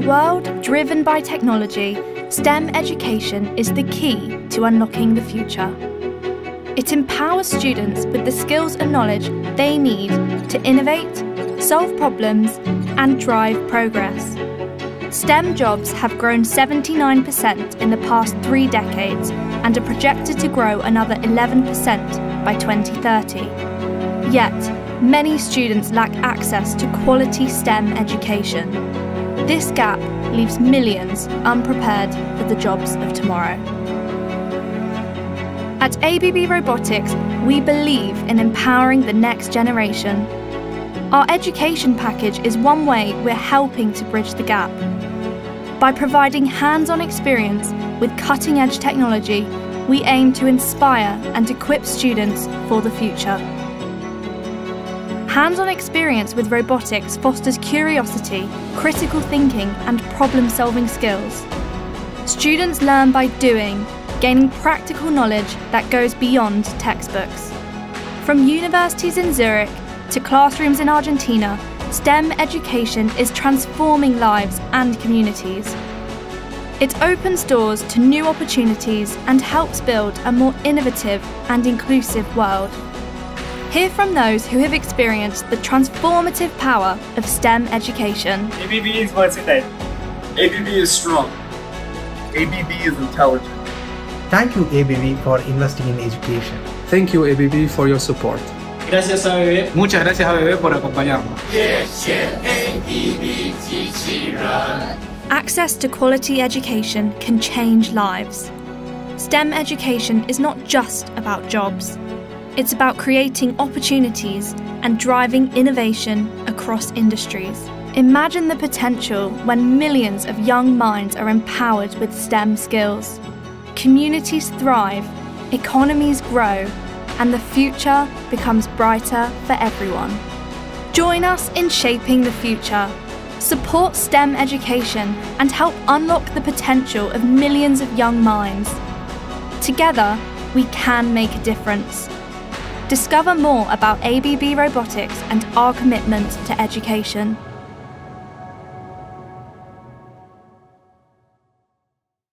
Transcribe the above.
a world driven by technology, STEM education is the key to unlocking the future. It empowers students with the skills and knowledge they need to innovate, solve problems, and drive progress. STEM jobs have grown 79% in the past three decades and are projected to grow another 11% by 2030. Yet, many students lack access to quality STEM education. This gap leaves millions unprepared for the jobs of tomorrow. At ABB Robotics, we believe in empowering the next generation. Our education package is one way we're helping to bridge the gap. By providing hands on experience with cutting edge technology, we aim to inspire and equip students for the future. Hands on experience with robotics fosters curiosity, critical thinking, and problem solving skills. Students learn by doing, gaining practical knowledge that goes beyond textbooks. From universities in Zurich to classrooms in Argentina, STEM education is transforming lives and communities. It opens doors to new opportunities and helps build a more innovative and inclusive world. Hear from those who have experienced the transformative power of STEM education. ABB is versatile. ABB is strong. ABB is intelligent. Thank you ABB for investing in education. Thank you ABB for your support. Gracias ABB. Muchas gracias ABB por acompañarnos. Access to quality education can change lives. STEM education is not just about jobs. It's about creating opportunities and driving innovation across industries. Imagine the potential when millions of young minds are empowered with STEM skills. Communities thrive, economies grow, and the future becomes brighter for everyone. Join us in shaping the future. Support STEM education and help unlock the potential of millions of young minds. Together, we can make a difference. Discover more about ABB Robotics and our commitment to education.